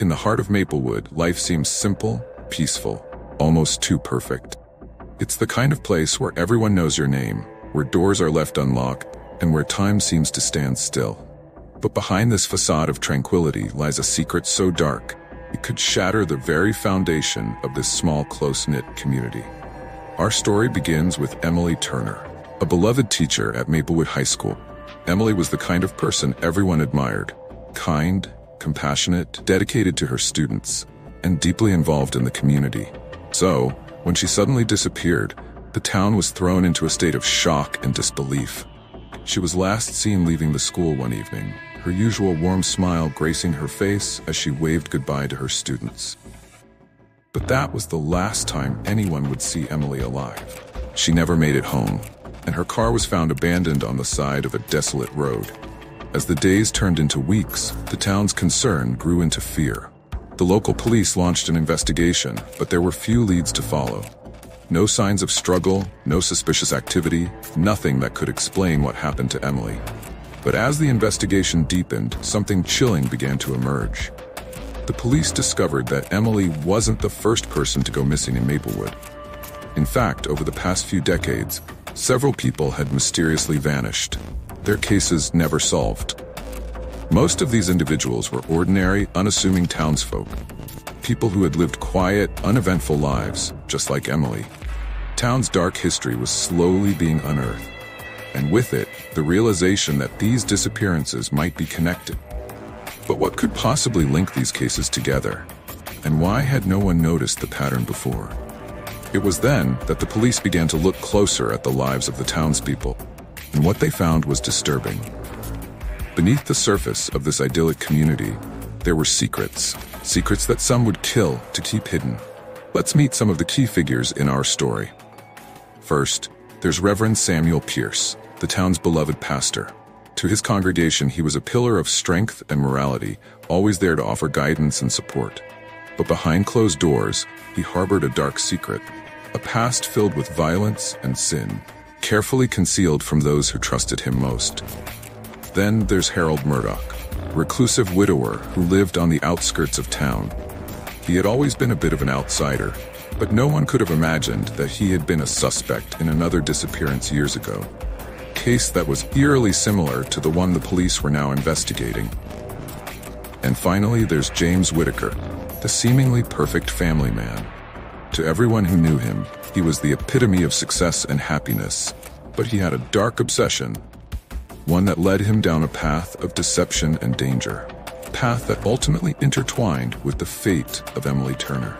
In the heart of Maplewood, life seems simple, peaceful, almost too perfect. It's the kind of place where everyone knows your name, where doors are left unlocked, and where time seems to stand still. But behind this facade of tranquility lies a secret so dark, it could shatter the very foundation of this small, close-knit community. Our story begins with Emily Turner, a beloved teacher at Maplewood High School. Emily was the kind of person everyone admired, kind, compassionate, dedicated to her students, and deeply involved in the community. So, when she suddenly disappeared, the town was thrown into a state of shock and disbelief. She was last seen leaving the school one evening, her usual warm smile gracing her face as she waved goodbye to her students. But that was the last time anyone would see Emily alive. She never made it home, and her car was found abandoned on the side of a desolate road. As the days turned into weeks, the town's concern grew into fear. The local police launched an investigation, but there were few leads to follow. No signs of struggle, no suspicious activity, nothing that could explain what happened to Emily. But as the investigation deepened, something chilling began to emerge. The police discovered that Emily wasn't the first person to go missing in Maplewood. In fact, over the past few decades, several people had mysteriously vanished, their cases never solved. Most of these individuals were ordinary, unassuming townsfolk, people who had lived quiet, uneventful lives, just like Emily. Town's dark history was slowly being unearthed, and with it, the realization that these disappearances might be connected. But what could possibly link these cases together? And why had no one noticed the pattern before? It was then that the police began to look closer at the lives of the townspeople, and what they found was disturbing. Beneath the surface of this idyllic community, there were secrets, secrets that some would kill to keep hidden. Let's meet some of the key figures in our story. First, there's Reverend Samuel Pierce, the town's beloved pastor. To his congregation, he was a pillar of strength and morality, always there to offer guidance and support. But behind closed doors, he harbored a dark secret, a past filled with violence and sin, carefully concealed from those who trusted him most. Then there's Harold Murdoch, reclusive widower who lived on the outskirts of town. He had always been a bit of an outsider, but no one could have imagined that he had been a suspect in another disappearance years ago. Case that was eerily similar to the one the police were now investigating. And finally, there's James Whitaker, the seemingly perfect family man. To everyone who knew him, he was the epitome of success and happiness, but he had a dark obsession, one that led him down a path of deception and danger, a path that ultimately intertwined with the fate of Emily Turner.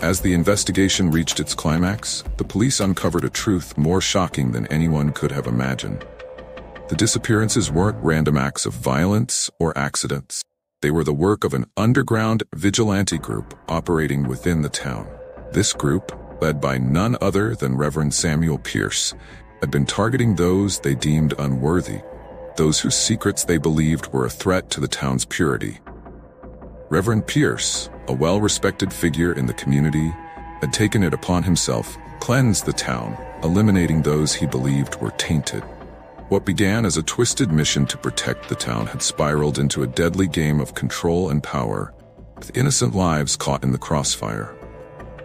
As the investigation reached its climax, the police uncovered a truth more shocking than anyone could have imagined. The disappearances weren't random acts of violence or accidents. They were the work of an underground vigilante group operating within the town. This group, led by none other than Reverend Samuel Pierce, had been targeting those they deemed unworthy, those whose secrets they believed were a threat to the town's purity. Reverend Pierce, a well-respected figure in the community, had taken it upon himself, to cleanse the town, eliminating those he believed were tainted. What began as a twisted mission to protect the town had spiraled into a deadly game of control and power, with innocent lives caught in the crossfire.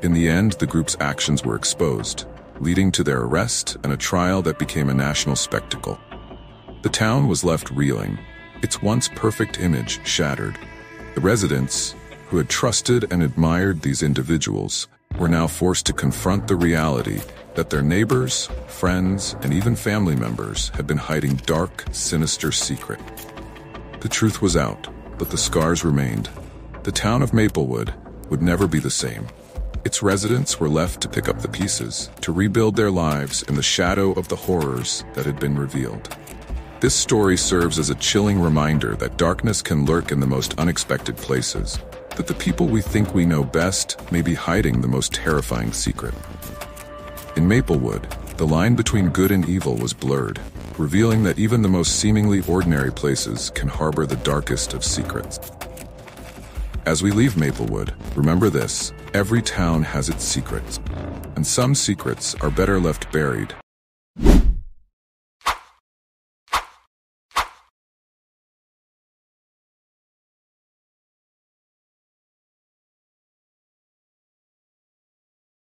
In the end, the group's actions were exposed, leading to their arrest and a trial that became a national spectacle. The town was left reeling, its once perfect image shattered. The residents, who had trusted and admired these individuals, were now forced to confront the reality that their neighbors, friends, and even family members had been hiding dark, sinister secret. The truth was out, but the scars remained. The town of Maplewood would never be the same. Its residents were left to pick up the pieces, to rebuild their lives in the shadow of the horrors that had been revealed. This story serves as a chilling reminder that darkness can lurk in the most unexpected places, that the people we think we know best may be hiding the most terrifying secret. In Maplewood, the line between good and evil was blurred, revealing that even the most seemingly ordinary places can harbor the darkest of secrets. As we leave Maplewood, remember this, every town has its secrets, and some secrets are better left buried